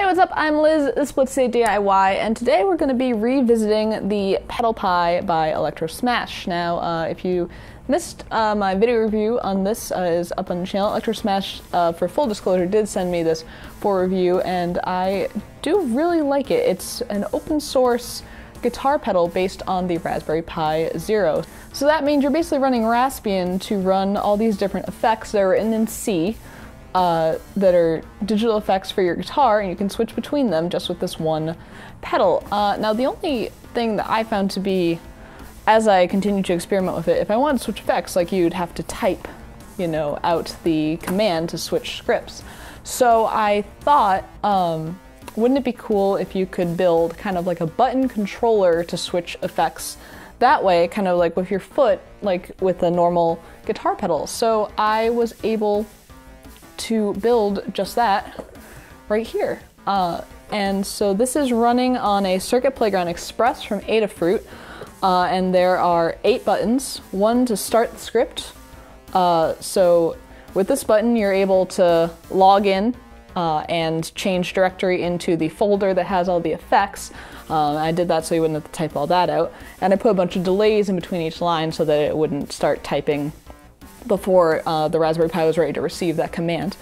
Hey, what's up? I'm Liz, this is Blitz City DIY, and today we're going to be revisiting the Pedal Pi by ElectroSmash. Now, uh, if you missed uh, my video review on this, uh, is up on the channel. ElectroSmash, uh, for full disclosure, did send me this for review, and I do really like it. It's an open source guitar pedal based on the Raspberry Pi Zero. So that means you're basically running Raspbian to run all these different effects that are in C uh, that are digital effects for your guitar, and you can switch between them just with this one pedal. Uh, now, the only thing that I found to be, as I continue to experiment with it, if I wanted to switch effects, like you'd have to type, you know, out the command to switch scripts. So I thought, um, wouldn't it be cool if you could build kind of like a button controller to switch effects that way, kind of like with your foot, like with a normal guitar pedal. So I was able to build just that right here. Uh, and so this is running on a Circuit Playground Express from Adafruit. Uh, and there are eight buttons, one to start the script. Uh, so with this button, you're able to log in uh, and change directory into the folder that has all the effects. Um, I did that so you wouldn't have to type all that out. And I put a bunch of delays in between each line so that it wouldn't start typing before uh, the Raspberry Pi was ready to receive that command.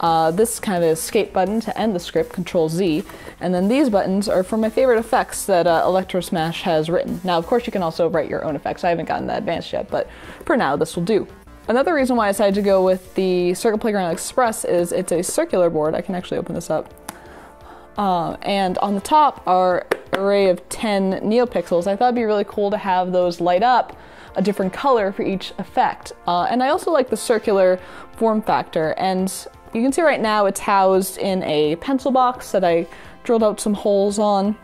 Uh, this kind of escape button to end the script, Control Z, and then these buttons are for my favorite effects that uh, ElectroSmash has written. Now, of course, you can also write your own effects. I haven't gotten that advanced yet, but for now, this will do. Another reason why I decided to go with the Circuit Playground Express is it's a circular board. I can actually open this up. Uh, and on the top are array of 10 NeoPixels. I thought it'd be really cool to have those light up a different color for each effect. Uh, and I also like the circular form factor. And you can see right now it's housed in a pencil box that I drilled out some holes on.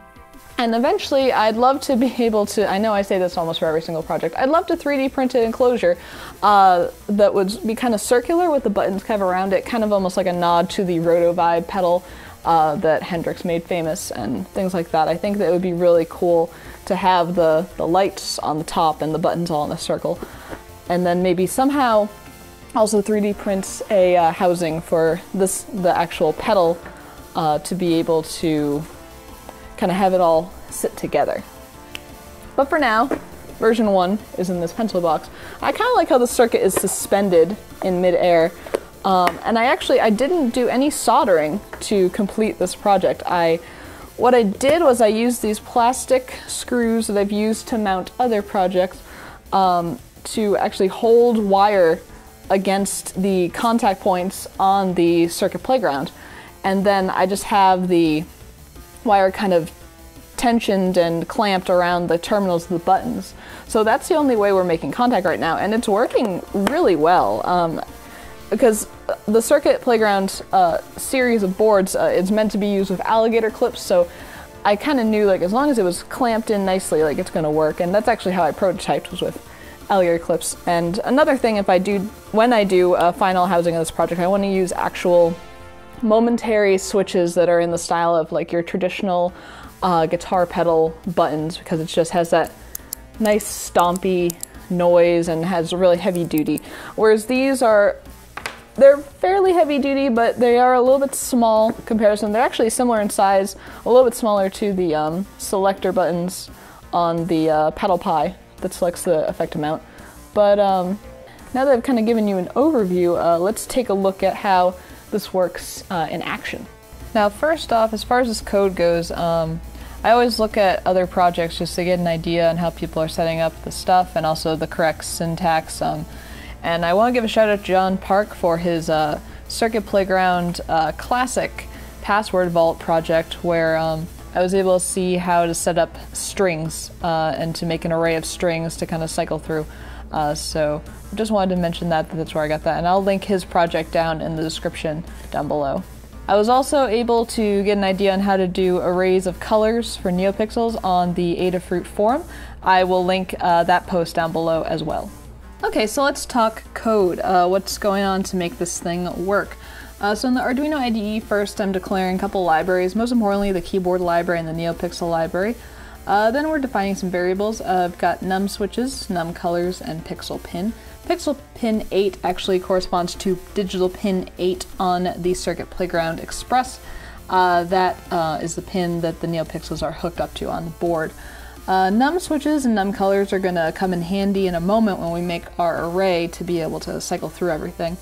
And eventually, I'd love to be able to. I know I say this almost for every single project. I'd love to 3D print an enclosure uh, that would be kind of circular with the buttons kind of around it, kind of almost like a nod to the Roto Vibe pedal uh, that Hendrix made famous and things like that. I think that would be really cool to have the, the lights on the top and the buttons all in a circle. And then maybe somehow also 3D prints a uh, housing for this the actual pedal uh, to be able to kind of have it all sit together. But for now, version 1 is in this pencil box. I kind of like how the circuit is suspended in midair. Um, and I actually, I didn't do any soldering to complete this project. I what I did was I used these plastic screws that I've used to mount other projects um, to actually hold wire against the contact points on the circuit playground. And then I just have the wire kind of tensioned and clamped around the terminals of the buttons. So that's the only way we're making contact right now, and it's working really well. Um, because the Circuit Playground uh, series of boards uh, is meant to be used with alligator clips, so I kind of knew like as long as it was clamped in nicely, like it's gonna work, and that's actually how I prototyped was with alligator clips. And another thing, if I do, when I do a final housing of this project, I want to use actual momentary switches that are in the style of like your traditional uh, guitar pedal buttons because it just has that nice stompy noise and has really heavy duty. Whereas these are they're fairly heavy duty, but they are a little bit small comparison. They're actually similar in size, a little bit smaller to the um, selector buttons on the uh, Pedal Pi that selects the effect amount. But um, now that I've kind of given you an overview, uh, let's take a look at how this works uh, in action. Now, first off, as far as this code goes, um, I always look at other projects just to get an idea on how people are setting up the stuff and also the correct syntax. Um, and I want to give a shout out to John Park for his uh, Circuit Playground uh, Classic Password Vault project, where um, I was able to see how to set up strings uh, and to make an array of strings to kind of cycle through. Uh, so I just wanted to mention that, that's where I got that. And I'll link his project down in the description down below. I was also able to get an idea on how to do arrays of colors for NeoPixels on the Adafruit forum. I will link uh, that post down below as well. Okay, so let's talk code. Uh, what's going on to make this thing work? Uh, so in the Arduino IDE, first I'm declaring a couple libraries, most importantly the keyboard library and the NeoPixel library. Uh, then we're defining some variables. Uh, I've got num switches, num colors, and pixel pin. Pixel pin 8 actually corresponds to digital pin 8 on the Circuit Playground Express. uh, that uh, is the pin that the NeoPixels are hooked up to on the board. Uh, num switches and num colors are going to come in handy in a moment when we make our array to be able to cycle through everything.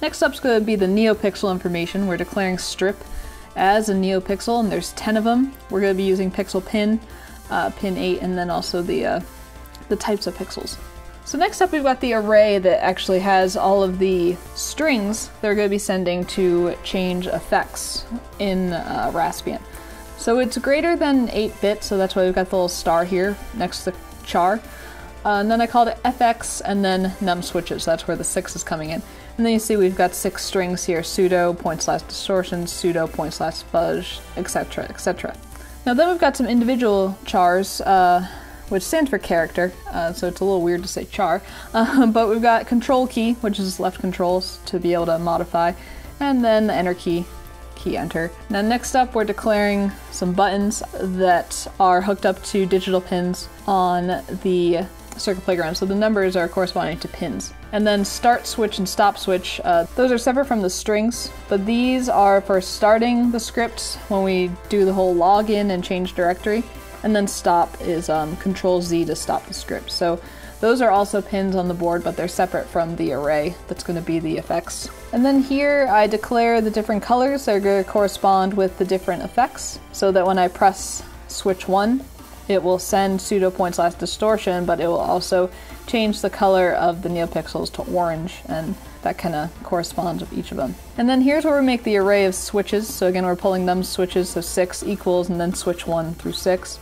Next up is going to be the NeoPixel information. We're declaring strip as a NeoPixel, and there's 10 of them. We're going to be using pixel pin, uh, pin 8, and then also the, uh, the types of pixels. So next up we've got the array that actually has all of the strings they're going to be sending to change effects in uh, Raspbian. So it's greater than 8 bit, so that's why we've got the little star here next to the char. Uh, and then I called it fx and then num switches, so that's where the 6 is coming in. And then you see we've got six strings here, sudo, point slash distortion, sudo, point slash fuzz, etc, etc. Now then we've got some individual chars, uh, which stands for character, uh, so it's a little weird to say char. Uh, but we've got control key, which is left controls to be able to modify, and then the enter key, key enter. Now next up we're declaring some buttons that are hooked up to digital pins on the circuit playground. So the numbers are corresponding to pins. And then start switch and stop switch, uh, those are separate from the strings, but these are for starting the scripts when we do the whole login and change directory. And then stop is um, control Z to stop the script. So those are also pins on the board, but they're separate from the array that's going to be the effects. And then here I declare the different colors that are going to correspond with the different effects, so that when I press switch 1, it will send sudo point slash distortion, but it will also change the color of the neopixels to orange, and that kind of corresponds with each of them. And then here's where we make the array of switches. So again, we're pulling num switches, so 6 equals, and then switch 1 through 6.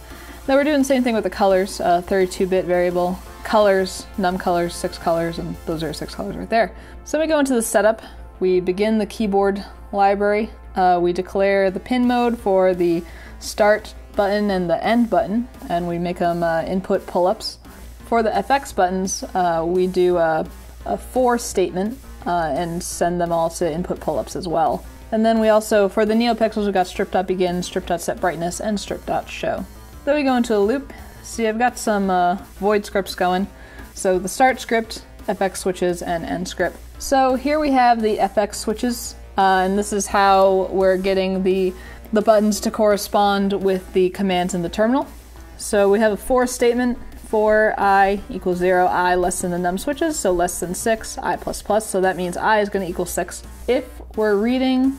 Then we're doing the same thing with the colors, 32-bit uh, variable, colors, num colors, six colors, and those are six colors right there. So we go into the setup. We begin the keyboard library. Uh, we declare the pin mode for the start button and the end button, and we make them uh, input pull-ups. For the FX buttons, uh, we do a, a for statement uh, and send them all to input pull-ups as well. And then we also, for the NeoPixels, we got strip.begin, strip.set brightness, and strip.show. Then we go into a loop. See, I've got some uh, void scripts going. So the start script, FX switches, and end script. So here we have the FX switches, uh, and this is how we're getting the, the buttons to correspond with the commands in the terminal. So we have a for statement, for i equals 0, i less than the num switches, so less than 6, i plus plus, so that means i is going to equal 6. If we're reading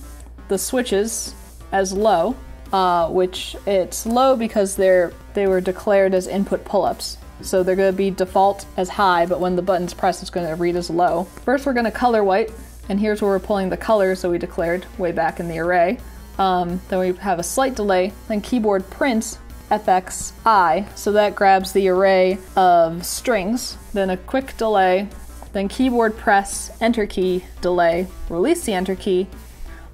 the switches as low, uh, which it's low because they're they were declared as input pull-ups. So they're going to be default as high, but when the button's pressed, it's going to read as low. First, we're going to color wipe, and here's where we're pulling the colors that we declared way back in the array. Um, then we have a slight delay, then keyboard prints fxi, so that grabs the array of strings, then a quick delay, then keyboard press enter key delay, release the enter key,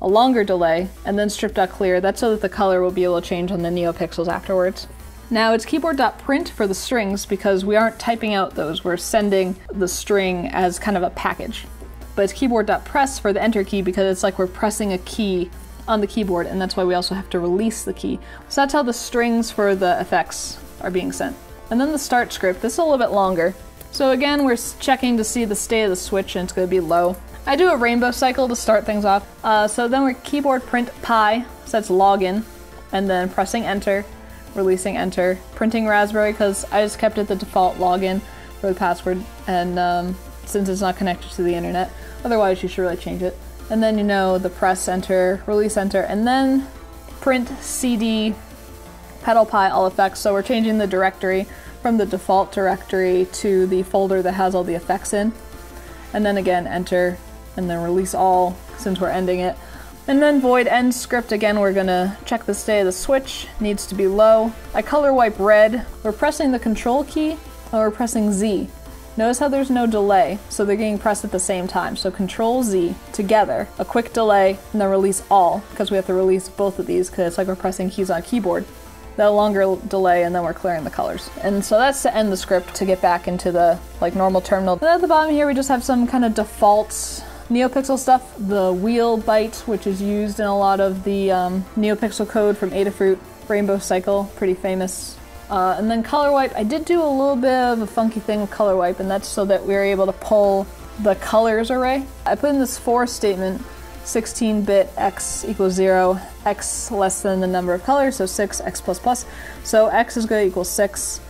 a longer delay, and then strip.clear. That's so that the color will be able to change on the NeoPixels afterwards. Now it's keyboard.print for the strings because we aren't typing out those, we're sending the string as kind of a package. But it's keyboard.press for the enter key because it's like we're pressing a key on the keyboard and that's why we also have to release the key. So that's how the strings for the effects are being sent. And then the start script, this is a little bit longer. So again, we're checking to see the state of the switch and it's going to be low. I do a rainbow cycle to start things off. Uh, so then we're keyboard print pi, so that's login, and then pressing enter, releasing enter, printing raspberry because I just kept it the default login for the password, and um, since it's not connected to the internet, otherwise you should really change it. And then you know the press enter, release enter, and then print cd pedal pi all effects. So we're changing the directory from the default directory to the folder that has all the effects in. And then again, enter and then release all since we're ending it. And then void end script again, we're gonna check the state of the switch, needs to be low. I color wipe red. We're pressing the control key and we're pressing Z. Notice how there's no delay, so they're getting pressed at the same time. So control Z together, a quick delay, and then release all, because we have to release both of these because it's like we're pressing keys on a keyboard the longer delay and then we're clearing the colors. And so that's to end the script to get back into the like normal terminal. And at the bottom here we just have some kind of default NeoPixel stuff. The wheel byte, which is used in a lot of the um, NeoPixel code from Adafruit, Rainbow Cycle, pretty famous. Uh, and then color wipe, I did do a little bit of a funky thing with color wipe, and that's so that we are able to pull the colors array. I put in this for statement 16-bit x equals 0, x less than the number of colors, so 6, x plus plus. So x is going to equal 6,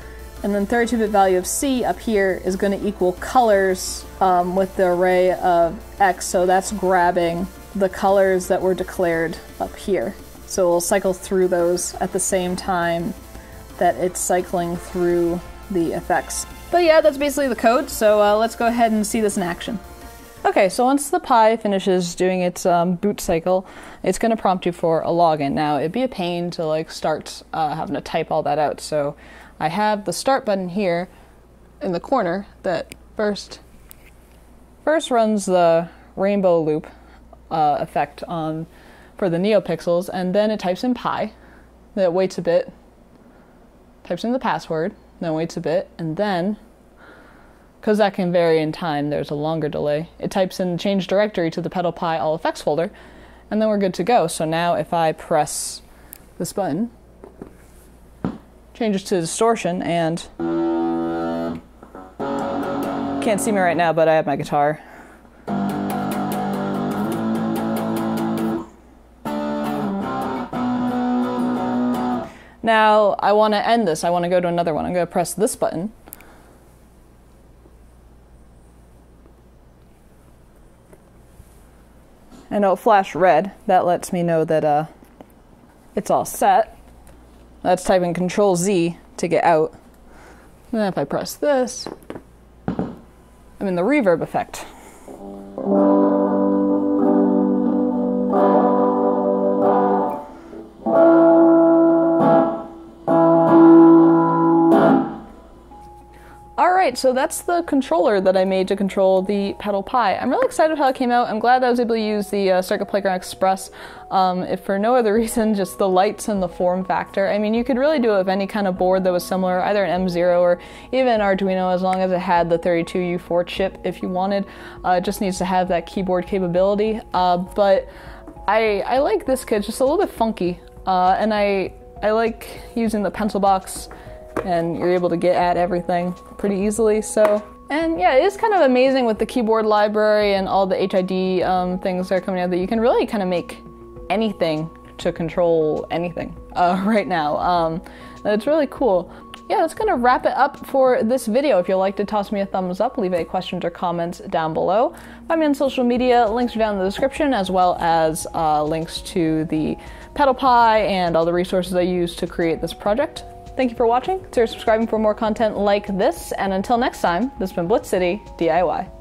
and then 32-bit value of c up here is going to equal colors um, with the array of x, so that's grabbing the colors that were declared up here. So we'll cycle through those at the same time that it's cycling through the effects. But yeah, that's basically the code, so uh, let's go ahead and see this in action. Okay, so once the Pi finishes doing its um, boot cycle, it's going to prompt you for a login. Now, it'd be a pain to like start uh, having to type all that out, so I have the start button here in the corner that first first runs the rainbow loop uh, effect on for the NeoPixels, and then it types in Pi. Then it waits a bit, types in the password, then waits a bit, and then because that can vary in time, there's a longer delay. It types in change directory to the pedal pi all effects folder, and then we're good to go. So now if I press this button, changes to distortion, and can't see me right now, but I have my guitar. Now I want to end this. I want to go to another one. I'm going to press this button. and it'll flash red. That lets me know that uh, it's all set. Let's type in Control Z to get out. And if I press this, I'm in the reverb effect. Alright, so that's the controller that I made to control the pedal pi. I'm really excited how it came out. I'm glad that I was able to use the uh, Circuit Playground Express, um, if for no other reason, just the lights and the form factor. I mean, you could really do it with any kind of board that was similar, either an M0 or even Arduino, as long as it had the 32U4 chip if you wanted. Uh, it just needs to have that keyboard capability. Uh, but I, I like this kit, just a little bit funky, uh, and I, I like using the pencil box and you're able to get at everything pretty easily. So, and yeah, it is kind of amazing with the keyboard library and all the HID um, things that are coming out that you can really kind of make anything to control anything uh, right now. Um, it's really cool. Yeah, that's gonna wrap it up for this video. If you'd like to toss me a thumbs up, leave any questions or comments down below. Find me on social media, links are down in the description, as well as uh, links to the pedal pi and all the resources I use to create this project. Thank you for watching. Consider subscribing for more content like this. And until next time, this has been Blitz City DIY.